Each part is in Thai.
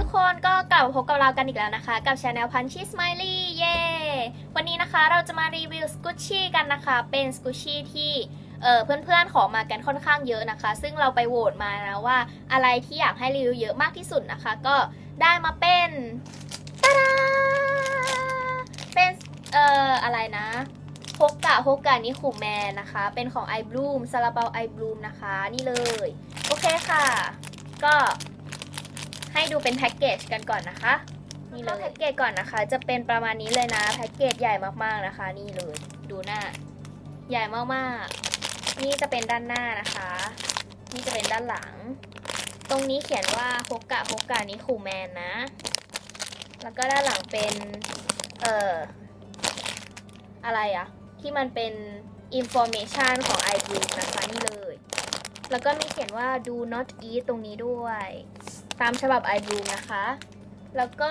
ทุกคนก็กลับพบกับเรากันอีกแล้วนะคะ กับ channel พันชีสไมลี่เย่วันนี้นะคะเราจะมารีวิวสกูชี่กันนะคะ เป็นสกูชี่ที่เพื่อนๆขอมากันค่อนข้างเยอะนะคะ ซึ่งเราไปโหวตมานะว่าอะไรที่อยากให้รีวิวเยอะมากที่สุดนะคะ ก็ได้มาเป็นตาดาเป็นเอ่ออะไรนะ โฮกกะโฮกกะนิคุแมนนะคะ เป็นของ i Bloom ซาลาเปา i Bloom นะคะ นี่เลย โอเคค่ะ ก็ให้ดูเป็นแพ็กเกจกันก่อนนะคะนี่เลยแพ็กเกจก่อนนะคะ จะเป็นประมาณนี้เลยนะแพ็กเกจใหญ่มากๆนะคะ นี่เลย ดูหน้า ใหญ่มากๆ นี่จะเป็นด้านหน้านะคะ นี่จะเป็นด้านหลัง ตรงนี้เขียนว่าฮกกะฮกกะนิคูแมนนะ แล้วก็ด้านหลังเป็น เอ่ออะไรอะ ที่มันเป็น information ของ i b l o o นะคะนี่เลย แล้วก็มีเขียนว่า do not eat ตรงนี้ด้วย ตามฉบับ i b l o o นะคะ แล้วก็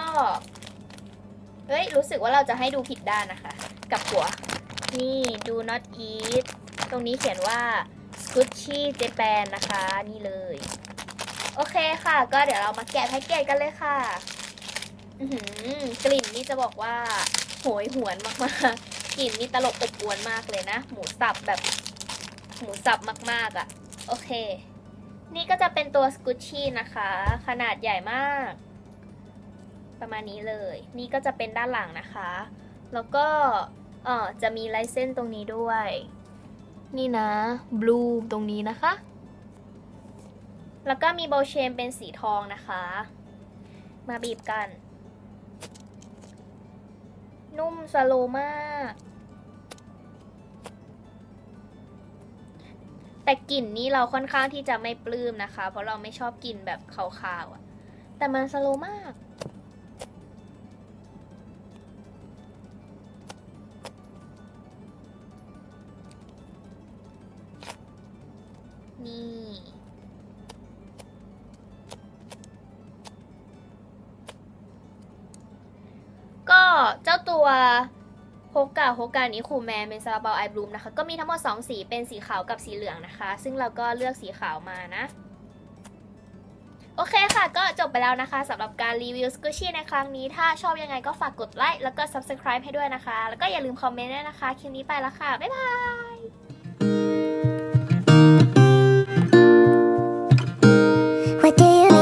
เอ้ย รู้สึกว่าเราจะให้ดูผิดด้านนะคะ กับหัว นี่ do not eat ตรงนี้เขียนว่า Squishy Japan นะคะ นี่เลย โอเคค่ะ ก็เดี๋ยวเรามาแกะแพ็กเกจกันเลยค่ะกลิ่นนี่จะบอกว่าโหยหวนมากๆ กลิ่นนี่ตลบอบอวนมากเลยนะ หมูสับแบบหมูสับมากๆอะ่ะ โอเค นี่ก็จะเป็นตัวสกูชี่นะคะ ขนาดใหญ่มาก ประมาณนี้เลย นี่ก็จะเป็นด้านหลังนะคะ แล้วก็เออจะมีลายเส้นตรงนี้ด้วย นี่นะบลูตรงนี้นะคะ แล้วก็มีโบเชมเป็นสีทองนะคะ มาบีบกัน นุ่มสโลมาก แต่กลิ่นนี้เราค่อนข้างที่จะไม่ปลื้มนะคะ เพราะเราไม่ชอบกลิ่นแบบขาวๆอะแต่มันสโลมาก เจ้าตัวโฮกาโฮกานี้คูแมนเป็นซาลาเปา i Bloom นะคะ ก็มีทั้งหมด 2 สีเป็นสีขาวกับสีเหลืองนะคะ ซึ่งเราก็เลือกสีขาวมานะ โอเคค่ะ ก็จบไปแล้วนะคะสำหรับการรีวิวสกูชี่ในครั้งนี้ ถ้าชอบยังไงก็ฝากกดไลค์แล้วก็ Subscribe ให้ด้วยนะคะ แล้วก็อย่าลืมคอมเมนต์ด้วยนะคะ คลิปนี้ไปแล้วค่ะ บ๊ายบาย What do you